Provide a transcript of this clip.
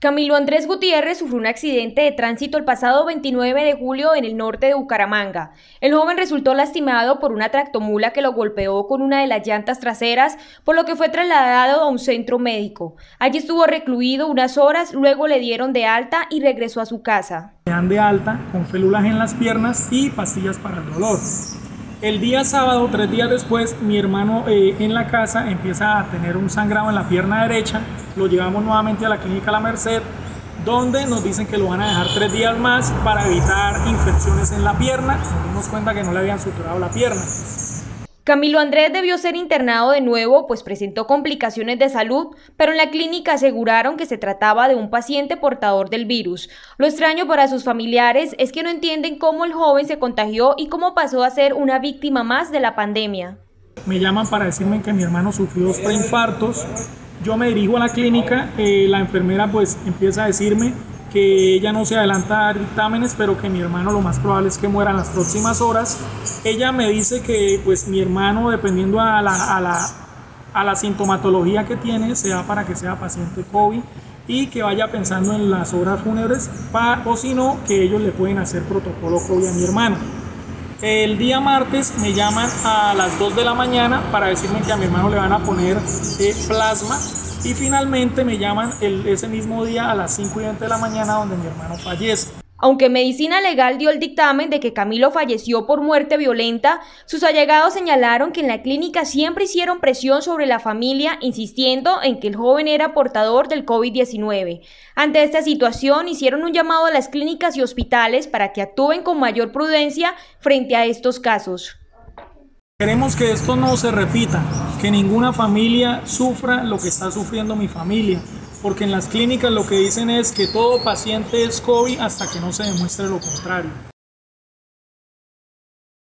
Camilo Andrés Gutiérrez sufrió un accidente de tránsito el pasado 29 de julio en el norte de Bucaramanga. El joven resultó lastimado por una tractomula que lo golpeó con una de las llantas traseras, por lo que fue trasladado a un centro médico. Allí estuvo recluido unas horas, luego le dieron de alta y regresó a su casa. Me dan de alta con félulas en las piernas y pastillas para el dolor. El día sábado, tres días después, mi hermano eh, en la casa empieza a tener un sangrado en la pierna derecha. Lo llevamos nuevamente a la clínica La Merced, donde nos dicen que lo van a dejar tres días más para evitar infecciones en la pierna. Nos dimos cuenta que no le habían suturado la pierna. Camilo Andrés debió ser internado de nuevo, pues presentó complicaciones de salud, pero en la clínica aseguraron que se trataba de un paciente portador del virus. Lo extraño para sus familiares es que no entienden cómo el joven se contagió y cómo pasó a ser una víctima más de la pandemia. Me llaman para decirme que mi hermano sufrió dos preinfartos. Yo me dirijo a la clínica, eh, la enfermera pues empieza a decirme que ella no se adelanta a dictámenes, pero que mi hermano lo más probable es que muera en las próximas horas. Ella me dice que pues mi hermano, dependiendo a la, a la, a la sintomatología que tiene, sea para que sea paciente COVID y que vaya pensando en las horas fúnebres, o si no, que ellos le pueden hacer protocolo COVID a mi hermano. El día martes me llaman a las 2 de la mañana para decirme que a mi hermano le van a poner eh, plasma y finalmente me llaman el, ese mismo día a las 5 y 20 de la mañana donde mi hermano fallece. Aunque Medicina Legal dio el dictamen de que Camilo falleció por muerte violenta, sus allegados señalaron que en la clínica siempre hicieron presión sobre la familia, insistiendo en que el joven era portador del COVID-19. Ante esta situación, hicieron un llamado a las clínicas y hospitales para que actúen con mayor prudencia frente a estos casos. Queremos que esto no se repita, que ninguna familia sufra lo que está sufriendo mi familia, porque en las clínicas lo que dicen es que todo paciente es COVID hasta que no se demuestre lo contrario.